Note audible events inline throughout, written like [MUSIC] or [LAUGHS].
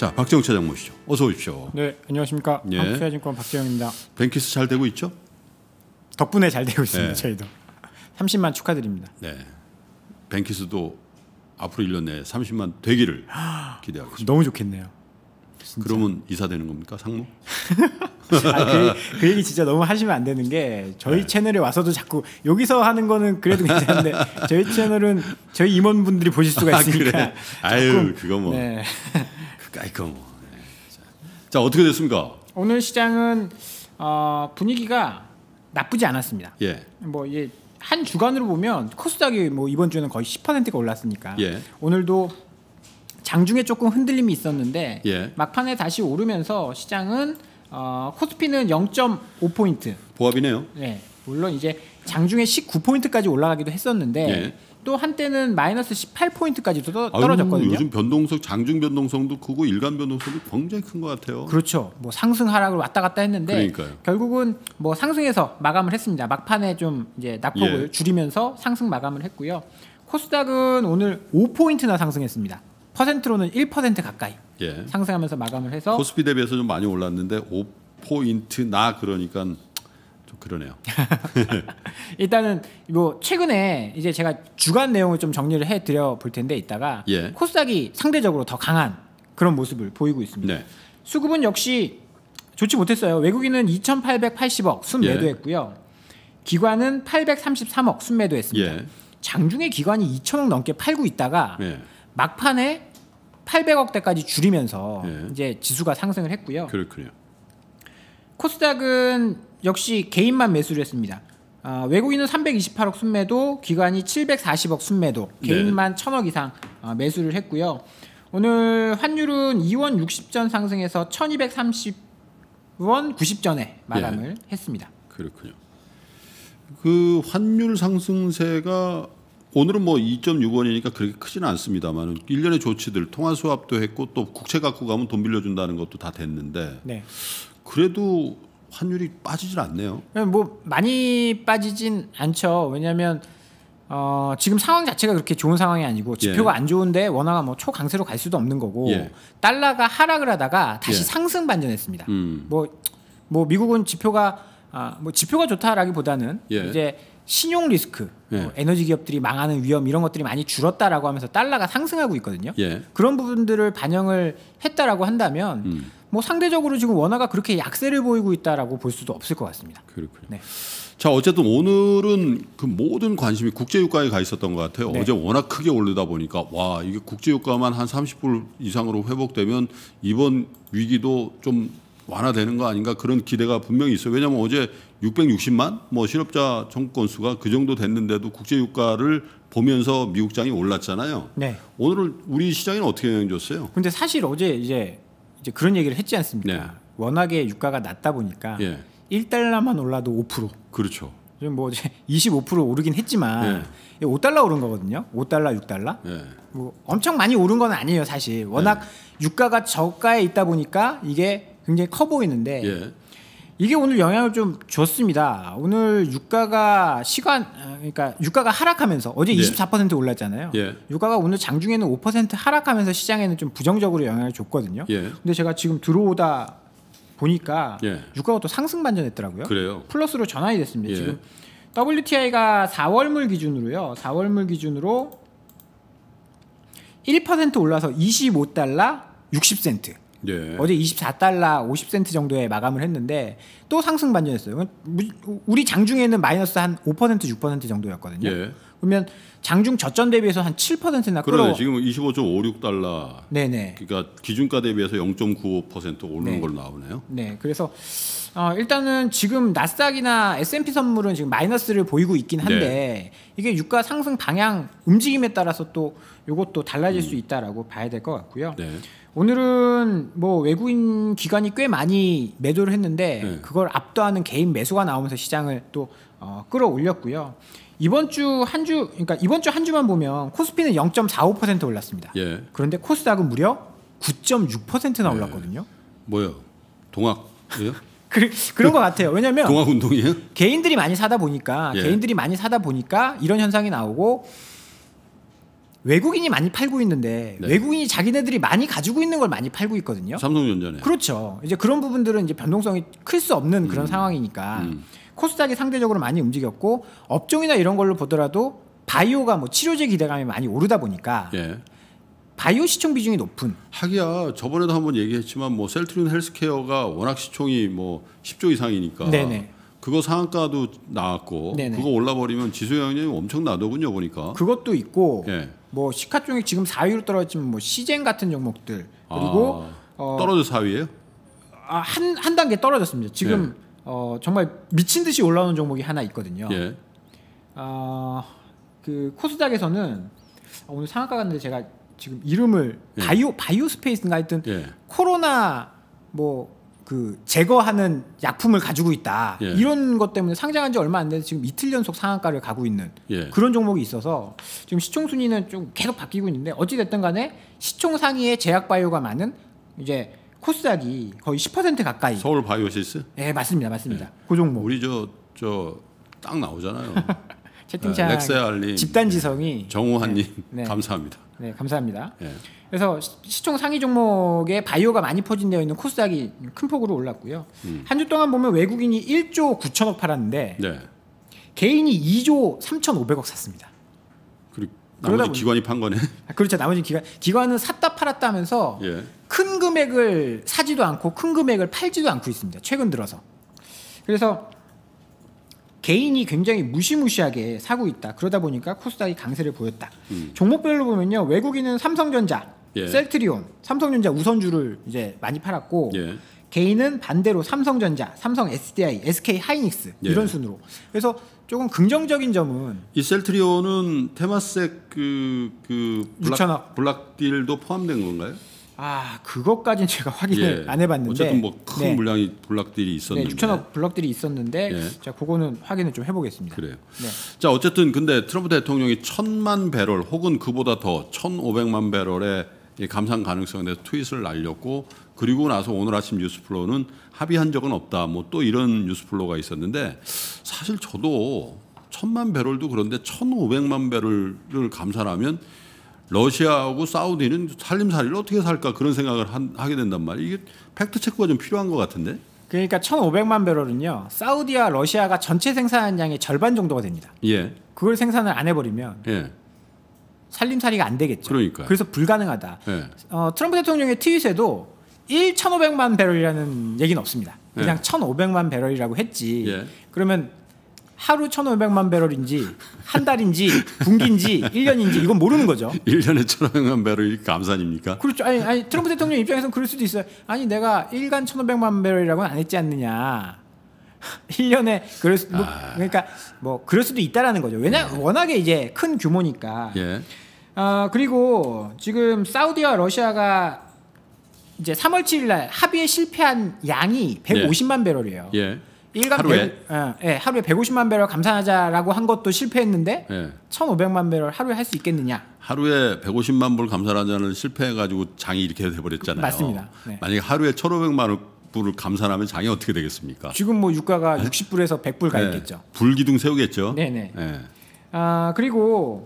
자, 박재영 차장 모시죠. 어서 오십시오. 네, 안녕하십니까. 예. 한국투자증권 박재영입니다. 뱅키스 잘 되고 있죠? 덕분에 잘 되고 있습니다. 네. 저희도 30만 축하드립니다. 네. 뱅키스도 앞으로 1년 내에 30만 되기를 기대하고 있습니다. 너무 좋겠네요. 그러면 이사 되는 겁니까? 상무? [LAUGHS] 아, 그, 그 얘기 진짜 너무 하시면 안 되는 게 저희 네. 채널에 와서도 자꾸 여기서 하는 거는 그래도 괜찮은데 저희 채널은 저희 임원분들이 보실 수가 아, 있으니까. 그래. 아유, 조금, 그거 뭐. 네. 뭐. 네. 자, 자, 어떻게 됐습니까? 오늘 시장은 어, 분위기가 나쁘지 않았습니다. 예. 뭐 이게 한 주간으로 보면 코스닥이 뭐 이번 주는 거의 10%가 올랐으니까 예. 오늘도 장중에 조금 흔들림이 있었는데 예. 막판에 다시 오르면서 시장은 어, 코스피는 0.5 포인트. 보합이네요. 네. 물론 이제 장중에 19 포인트까지 올라가기도 했었는데 예. 또 한때는 마이너스 18 포인트까지도 아유, 떨어졌거든요. 요즘 변동성 장중 변동성도 크고 일간 변동성도 굉장히 큰 것 같아요. 그렇죠. 뭐 상승 하락을 왔다 갔다 했는데 그러니까요. 결국은 뭐 상승해서 마감을 했습니다. 막판에 좀 이제 낙폭을 예. 줄이면서 상승 마감을 했고요. 코스닥은 오늘 5포인트나 상승했습니다. 퍼센트로는 1% 가까이 예. 상승하면서 마감을 해서 코스피 대비해서 좀 많이 올랐는데 5포인트 나 그러니까 좀 그러네요. [LAUGHS] 일단은 뭐 최근에 이제 제가 주간 내용을 좀 정리를 해 드려 볼 텐데 이따가 예. 코스닥이 상대적으로 더 강한 그런 모습을 보이고 있습니다. 네. 수급은 역시 좋지 못했어요. 외국인은 2,880억 순 예. 매도했고요. 기관은 833억 순 매도했습니다. 예. 장중에 기관이 2천억 넘게 팔고 있다가 예. 막판에 800억대까지 줄이면서 예. 이제 지수가 상승을 했고요. 그렇군요. 코스닥은 역시 개인만 매수를 했습니다. 아, 외국인은 328억 순매도, 기관이 740억 순매도, 네. 개인만 1000억 이상 아, 매수를 했고요. 오늘 환율은 2원 60전 상승해서 1230원 90전에 마감을 했습니다. 그렇군요. 그 환율 상승세가 오늘은 뭐 2.6원이니까 그렇게 크지는 않습니다만 일련의 조치들 통화 수합도 했고 또 국채 갖고 가면 돈 빌려준다는 것도 다 됐는데 네. 그래도 환율이 빠지질 않네요. 뭐 많이 빠지진 않죠. 왜냐하면 어, 지금 상황 자체가 그렇게 좋은 상황이 아니고 지표가 예. 안 좋은데 원화가 뭐 초강세로 갈 수도 없는 거고 예. 달러가 하락을 하다가 다시 예. 상승 반전했습니다. 음. 뭐, 뭐 미국은 지표가 아, 뭐 지표가 좋다라기보다는 예. 이제 신용 리스크, 예. 뭐 에너지 기업들이 망하는 위험 이런 것들이 많이 줄었다라고 하면서 달러가 상승하고 있거든요. 예. 그런 부분들을 반영을 했다라고 한다면 음. 뭐 상대적으로 지금 원화가 그렇게 약세를 보이고 있다라고 볼 수도 없을 것 같습니다. 그렇군요. 네. 자 어쨌든 오늘은 그 모든 관심이 국제유가에 가 있었던 것 같아요. 네. 어제 워낙 크게 오르다 보니까 와 이게 국제유가만 한 30불 이상으로 회복되면 이번 위기도 좀 완화되는 거 아닌가 그런 기대가 분명히 있어요. 왜냐하면 어제 660만 뭐 실업자 청구건 수가 그 정도 됐는데도 국제유가를 보면서 미국장이 올랐잖아요. 네. 오늘 우리 시장에는 어떻게 영향 줬어요? 근데 사실 어제 이제 이제 그런 얘기를 했지 않습니까? 네. 워낙에 유가가 낮다 보니까 예, 1달러만 올라도 5%. 그렇죠. 지금 뭐 이제 [LAUGHS] 25% 오르긴 했지만 네. 5달러 오른 거거든요. 5달러, 6달러. 예, 뭐 엄청 많이 오른 건 아니에요, 사실. 워낙 네. 유가가 저가에 있다 보니까 이게 굉장히 커 보이는데 예, 이게 오늘 영향을 좀 줬습니다. 오늘 유가가 시간 아, 그러니까 유가가 하락하면서 어제 네. 24% 올랐잖아요. 예. 유가가 오늘 장중에는 5% 하락하면서 시장에는 좀 부정적으로 영향을 줬거든요. 예. 근데 제가 지금 들어오다 보니까 예. 유가가 또 상승 반전했더라고요. 그래요. 플러스로 전환이 됐습니다. 예. 지금 WTI가 4월물 기준으로요. 4월물 기준으로 1% 올라서 25달러 60센트. 예. 어제 24달러 50센트 정도에 마감을 했는데 또 상승 반전했어요. 우리 장중에는 마이너스 한 5% 6% 정도였거든요. 예. 그러면 장중 저점 대비해서 한 7%나 그러네. 끌어. 지금 25.56달러. 네네. 그러니까 기준가 대비해서 0.95% 오르는 네. 걸로 나오네요. 네, 그래서 어, 일단은 지금 나스닥이나 S&P 선물은 지금 마이너스를 보이고 있긴 한데 네. 이게 유가 상승 방향 움직임에 따라서 또 이것도 달라질 음. 수 있다라고 봐야 될 것 같고요. 네. 오늘은 뭐 외국인 기관이 꽤 많이 매도를 했는데 네. 그걸 압도하는 개인 매수가 나오면서 시장을 또 어, 끌어올렸고요. 이번 주 한 주 그러니까 이번 주 한 주만 보면 코스피는 0.45% 올랐습니다. 예. 그런데 코스닥은 무려 9.6%나 네. 올랐거든요. 뭐요? 동학이요? [LAUGHS] 그, 그런 것 같아요. 왜냐하면 동학 운동이에요? 개인들이 많이 사다 보니까 예. 개인들이 많이 사다 보니까 이런 현상이 나오고 외국인이 많이 팔고 있는데 네. 외국인이 자기네들이 많이 가지고 있는 걸 많이 팔고 있거든요. 삼성전자네. 그렇죠. 이제 그런 부분들은 이제 변동성이 클 수 없는 그런 상황이니까 음. 코스닥이 상대적으로 많이 움직였고 업종이나 이런 걸로 보더라도 바이오가 뭐 치료제 기대감이 많이 오르다 보니까 예. 바이오 시총 비중이 높은 하기야 저번에도 한번 얘기했지만 뭐 셀트리온 헬스케어가 워낙 시총이 뭐 10조 이상이니까 네네. 그거 상한가도 나왔고 네네. 그거 올라버리면 지수 영향이 엄청 나더군요 보니까. 그것도 있고 예. 뭐 시가총액 지금 4위로 떨어졌지만 뭐 시젠 같은 종목들 그리고 아, 어, 떨어져 4위예요? 아, 한, 한 단계 떨어졌습니다. 지금 어, 정말 미친 듯이 올라오는 종목이 하나 있거든요. 예. 어, 그 코스닥에서는 오늘 상한가 갔는데 제가 지금 이름을 예. 바이오 바이오 스페이스인가 하여튼 예. 코로나 뭐 그 제거하는 약품을 가지고 있다 예. 이런 것 때문에 상장한 지 얼마 안 돼서 지금 이틀 연속 상한가를 가고 있는 예. 그런 종목이 있어서 지금 시총 순위는 좀 계속 바뀌고 있는데 어찌 됐든 간에 시총 상위에 제약 바이오가 많은 이제 코스닥이 거의 10% 가까이 서울바이오시스? 네 맞습니다 맞습니다 그 종목 우리 저 저 딱 나오잖아요. [LAUGHS] 채팅창 네, 렉세알님, 집단지성이 정우환님 네. 네. 감사합니다. 네 감사합니다. 예. 그래서 시- 시총 상위 종목에 바이오가 많이 포진되어 있는 코스닥이 큰 폭으로 올랐고요. 음. 한주 동안 보면 외국인이 1조 9천억 팔았는데 네. 개인이 2조 3,500억 샀습니다. 그리고 나머지 보니- 기관이 판 거네. [LAUGHS] 아, 그렇죠. 나머지 기관 기관은 샀다 팔았다 하면서 예. 큰 금액을 사지도 않고 큰 금액을 팔지도 않고 있습니다. 최근 들어서. 그래서 개인이 굉장히 무시무시하게 사고 있다. 그러다 보니까 코스닥이 강세를 보였다. 음. 종목별로 보면요. 외국인은 삼성전자, 예. 셀트리온, 삼성전자 우선주를 이제 많이 팔았고 예. 개인은 반대로 삼성전자, 삼성 SDI, SK 하이닉스 예. 이런 순으로. 그래서 조금 긍정적인 점은 이 셀트리온은 테마색 그, 그 블락, 6천억. 블락딜도 포함된 건가요? 아 그것까지는 제가 확인을 안 해봤는데 어쨌든 뭐큰 네. 물량이 블락딜이 네, 있었는데 6천억 블럭들이 있었는데 예. 자 그거는 확인을 좀 해보겠습니다. 그래요. 네. 자 어쨌든 근데 트럼프 대통령이 천만 배럴 혹은 그보다 더 천오백만 배럴의 이 감산 가능성에 대해서 트윗을 날렸고 그리고 나서 오늘 아침 news flow는 합의한 적은 없다. 뭐 또 이런 news flow가 있었는데 사실 저도 천만 배럴도 그런데 천오백만 배럴을 감산하면 러시아하고 사우디는 살림살이를 어떻게 살까 그런 생각을 한- 하게 된단 말이에요. 이게 팩트 체크가 좀 필요한 것 같은데. 그러니까 1,500만 배럴은요. 사우디와 러시아가 전체 생산량의 절반 정도가 됩니다. 예, 그걸 생산을 안 해버리면 예, 살림살이가 안 되겠죠. 그러니까요. 그래서 불가능하다. 예. 어, 트럼프 대통령의 트윗에도 1,500만 배럴이라는 얘기는 없습니다. 그냥 1,500만 배럴이라고 했지. 예. 그러면 하루 1,500만 배럴인지 한 달인지 분기인지 1년인지 이건 모르는 거죠. [LAUGHS] 1년에 천오백만 배럴이 감산입니까? 그렇죠. 아니, 아니 트럼프 대통령 입장에서는 그럴 수도 있어요. 아니 내가 일간 1,500만 배럴이라고는 안 했지 않느냐. [LAUGHS] 1년에 그럴 수, 뭐, 아. 그러니까 뭐 그럴 수도 있다라는 거죠. 왜냐 워낙에 이제 큰 규모니까. 예. 아 그리고 지금 사우디와 러시아가 이제 3월 7일 날 합의에 실패한 양이 150만 배럴이에요. 예. 일간 하루에? 100, 어, 예, 하루에 150만 배럴 감산하자라고 한 것도 실패했는데 예. 1,500만 배럴 하루에 할 수 있겠느냐? 하루에 150만 불 감산하자는 실패해가지고 장이 이렇게 돼버렸잖아요. 맞습니다. 네. 만약에 하루에 1,500만 불을 감산하면 장이 어떻게 되겠습니까? 지금 뭐 유가가 60불에서 100불 가 네. 있겠죠. 불기둥 세우겠죠. 네네. 예. 아 그리고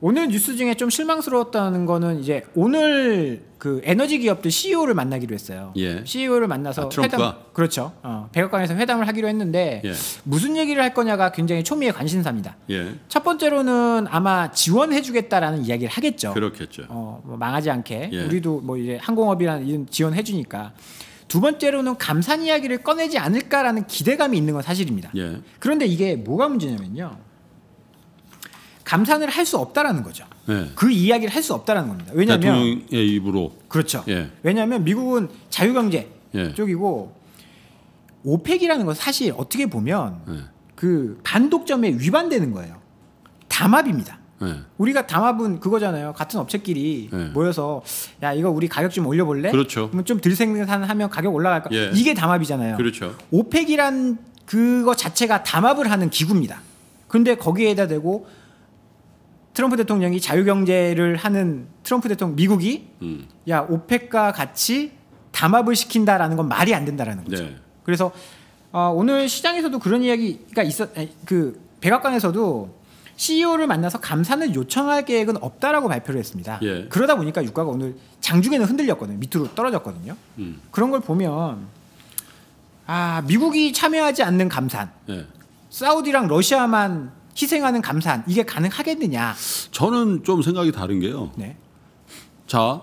오늘 뉴스 중에 좀 실망스러웠다는 거는 이제 오늘 그 에너지 기업들 CEO를 만나기로 했어요. 예. CEO를 만나서 아? 회담 그렇죠. 어, 백악관에서 회담을 하기로 했는데 예. 무슨 얘기를 할 거냐가 굉장히 초미의 관심사입니다. 예. 첫 번째로는 아마 지원해주겠다라는 이야기를 하겠죠. 그렇겠죠. 어, 뭐 망하지 않게 예. 우리도 뭐 이제 항공업이라는 이런 지원해주니까 두 번째로는 감산 이야기를 꺼내지 않을까라는 기대감이 있는 건 사실입니다. 예. 그런데 이게 뭐가 문제냐면요. 감산을 할 수 없다라는 거죠. 예. 그 이야기를 할 수 없다라는 겁니다. 왜냐하면 대통령의 입으로 그렇죠. 예. 왜냐하면 미국은 자유경제 예. 쪽이고 오펙이라는 건 사실 어떻게 보면 예. 그 반독점에 위반되는 거예요. 담합입니다. 예. 우리가 담합은 그거잖아요. 같은 업체끼리 네. 모여서 야 이거 우리 가격 좀 올려볼래? 그렇죠. 그러면 좀덜 생산하면 가격 올라갈까? 예. 이게 담합이잖아요. 그렇죠. 오펙이란 그거 자체가 담합을 하는 기구입니다. 근데 거기에다 대고 트럼프 대통령이 자유경제를 하는 트럼프 대통령 미국이 음. 야 오펙과 같이 담합을 시킨다라는 건 말이 안 된다라는 거죠. 네. 그래서 어, 오늘 시장에서도 그런 이야기가 있었 그 백악관에서도 CEO를 만나서 감산을 요청할 계획은 없다라고 발표를 했습니다. 예. 그러다 보니까 유가가 오늘 장중에는 흔들렸거든요. 밑으로 떨어졌거든요. 음. 그런 걸 보면 아 미국이 참여하지 않는 감산, 예. 사우디랑 러시아만 희생하는 감산 이게 가능하겠느냐? 저는 좀 생각이 다른 게요. 네. 자,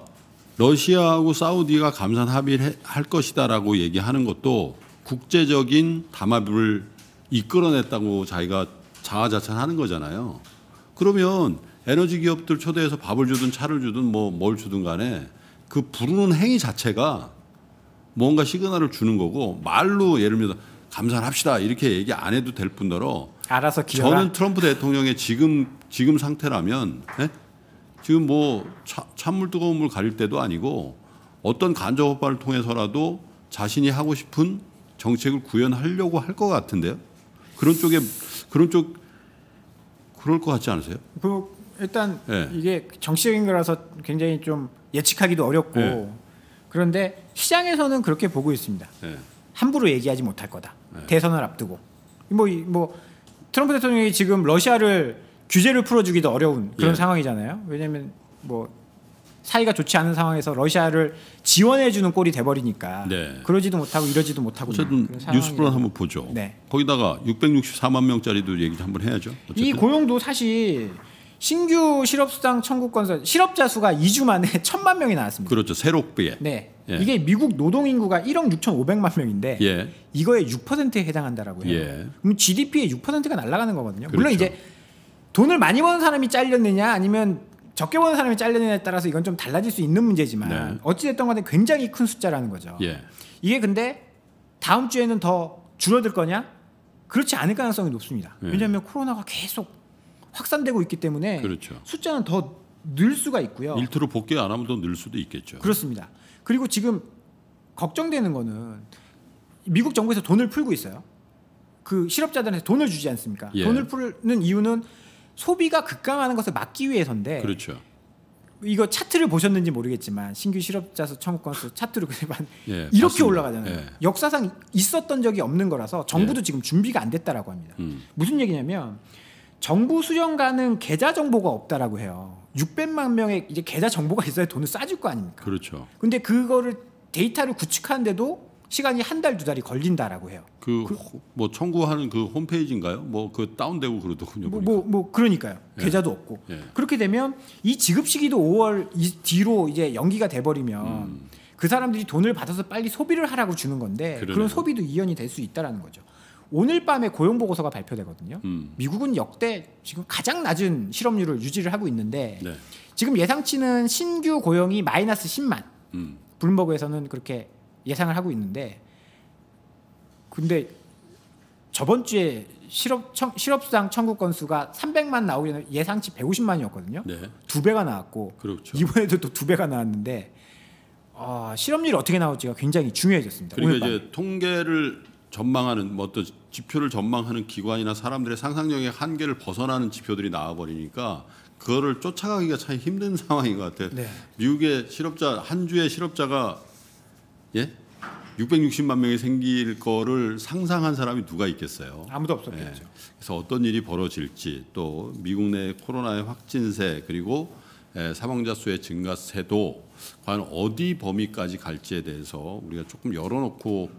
러시아하고 사우디가 감산 합의를 해- 할 것이다라고 얘기하는 것도 국제적인 담합을 이끌어냈다고 자기가 자화자찬하는 거잖아요. 그러면 에너지 기업들 초대해서 밥을 주든 차를 주든 뭐 뭘 주든 간에 그 부르는 행위 자체가 뭔가 시그널을 주는 거고 말로 예를 들면 감산합시다 이렇게 얘기 안 해도 될 뿐더러 알아서 기어라. 저는 트럼프 대통령의 지금 지금 상태라면 예? 지금 뭐 차- 찬물 뜨거운 물 가릴 때도 아니고 어떤 간접 협박을 통해서라도 자신이 하고 싶은 정책을 구현하려고 할 것 같은데요. 그런 쪽에 그런 쪽 그럴 것 같지 않으세요? 그 일단 예. 이게 정치적인 거라서 굉장히 좀 예측하기도 어렵고 예. 그런데 시장에서는 그렇게 보고 있습니다. 예. 함부로 얘기하지 못할 거다. 네. 대선을 앞두고 뭐뭐 트럼프 대통령이 지금 러시아를 규제를 풀어주기도 어려운 그런 예. 상황이잖아요. 왜냐하면 뭐 사이가 좋지 않은 상황에서 러시아를 지원해주는 꼴이 돼버리니까 네. 그러지도 못하고 이러지도 못하고 어쨌든. 뉴스플런 한번 보죠. 네. 거기다가 664만 명짜리도 얘기 한번 해야죠. 어쨌든. 이 고용도 사실 신규 실업수당 청구 건설 실업자 수가 2주 만에 [LAUGHS] 천만 명이 나왔습니다. 그렇죠. 새롭게. 네. 예. 이게 미국 노동 인구가 1억 6,500만 명인데 예. 이거의 6%에 해당한다라고 해요. 예. 그럼 GDP의 6%가 날아가는 거거든요. 물론 그렇죠. 이제 돈을 많이 버는 사람이 잘렸느냐 아니면 적게 버는 사람이 잘렸느냐에 따라서 이건 좀 달라질 수 있는 문제지만 네. 어찌 됐든 간에 굉장히 큰 숫자라는 거죠. 예. 이게 근데 다음 주에는 더 줄어들 거냐? 그렇지 않을 가능성이 높습니다. 네. 왜냐하면 코로나가 계속 확산되고 있기 때문에 그렇죠. 숫자는 더 늘 수가 있고요. 일투로 복귀 안 하면 더 늘 수도 있겠죠. 그렇습니다. 그리고 지금 걱정되는 거는 미국 정부에서 돈을 풀고 있어요. 그 실업자들한테 돈을 주지 않습니까? 예. 돈을 풀는 이유는 소비가 급감하는 것을 막기 위해서인데 그렇죠. 이거 차트를 보셨는지 모르겠지만 신규 실업자 수 청구 건수 차트를 그냥 예, 이렇게 봤습니다. 올라가잖아요. 예. 역사상 있었던 적이 없는 거라서 정부도 지금 준비가 안 됐다라고 합니다. 음. 무슨 얘기냐면 정부 수령 가능 계좌 정보가 없다라고 해요. 600만 명의 이제 계좌 정보가 있어야 돈을 싸줄 거 아닙니까? 그렇죠. 근데 그거를 데이터를 구축하는데도 시간이 한 달 두 달이 걸린다라고 해요. 그 뭐 청구하는 그 홈페이지인가요? 뭐 그 다운되고 그러더군요. 뭐 보니까. 뭐뭐 그러니까요. 예. 계좌도 없고 예. 그렇게 되면 이 지급 시기도 5월 이 뒤로 이제 연기가 돼 버리면 음. 그 사람들이 돈을 받아서 빨리 소비를 하라고 주는 건데 그러네요. 그런 소비도 이연이 될 수 있다라는 거죠. 오늘 밤에 고용 보고서가 발표되거든요. 음. 미국은 역대 지금 가장 낮은 실업률을 유지를 하고 있는데 네. 지금 예상치는 신규 고용이 마이너스 10만. 음. 블룸버그에서는 그렇게 예상을 하고 있는데 근데 저번 주에 실업 청, 실업수당 청구 건수가 300만 나오기 전에 예상치 150만이었거든요. 네. 두 배가 나왔고 그렇죠. 이번에도 또 두 배가 나왔는데 아, 실업률이 어떻게 나올지가 굉장히 중요해졌습니다. 밤. 이제 통계를 전망하는 뭐 어떤 지표를 전망하는 기관이나 사람들의 상상력의 한계를 벗어나는 지표들이 나와 버리니까 그거를 쫓아가기가 참 힘든 [LAUGHS] 상황인 것 같아요. 네. 미국의 실업자 한 주에 실업자가 예 660만 명이 생길 거를 상상한 사람이 누가 있겠어요? 아무도 없었겠죠. 예. 그래서 어떤 일이 벌어질지 또 미국 내 코로나의 확진세 그리고 예, 사망자 수의 증가세도 과연 어디 범위까지 갈지에 대해서 우리가 조금 열어놓고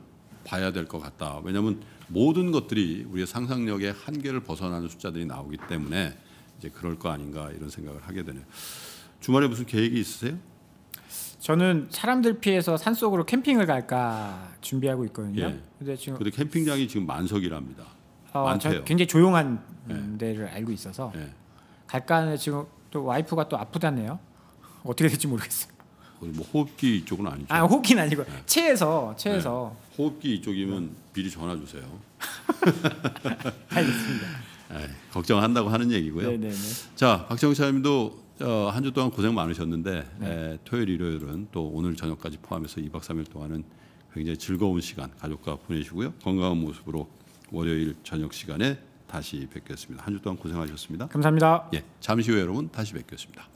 봐야 될 것 같다. 왜냐하면 모든 것들이 우리의 상상력의 한계를 벗어나는 숫자들이 나오기 때문에 이제 그럴 거 아닌가 이런 생각을 하게 되네요. 주말에 무슨 계획이 있으세요? 저는 사람들 피해서 산속으로 캠핑을 갈까 준비하고 있거든요. 예. 근데 지금 근데 캠핑장이 지금 만석이랍니다. 어, 저 많대요. 굉장히 조용한 음, 데를 알고 있어서 예. 갈까 하는데 지금 또 와이프가 또 아프다네요. 어떻게 될지 모르겠어요. 뭐 호흡기 이쪽은 아니죠. 아 혹긴 아니고 체에서 체에서 호흡기 이쪽이면 미리 전화 주세요. [LAUGHS] 알겠습니다. 에이, [LAUGHS] 걱정한다고 하는 얘기고요. 네네네. 자, 박정희 사장님도 어, 한주 동안 고생 많으셨는데 네. 에, 토요일, 일요일은 또 오늘 저녁까지 포함해서 2박 3일 동안은 굉장히 즐거운 시간 가족과 보내시고요. 건강한 모습으로 월요일 저녁 시간에 다시 뵙겠습니다. 한 주 동안 고생하셨습니다. 감사합니다. 예, 잠시 후에 여러분 다시 뵙겠습니다.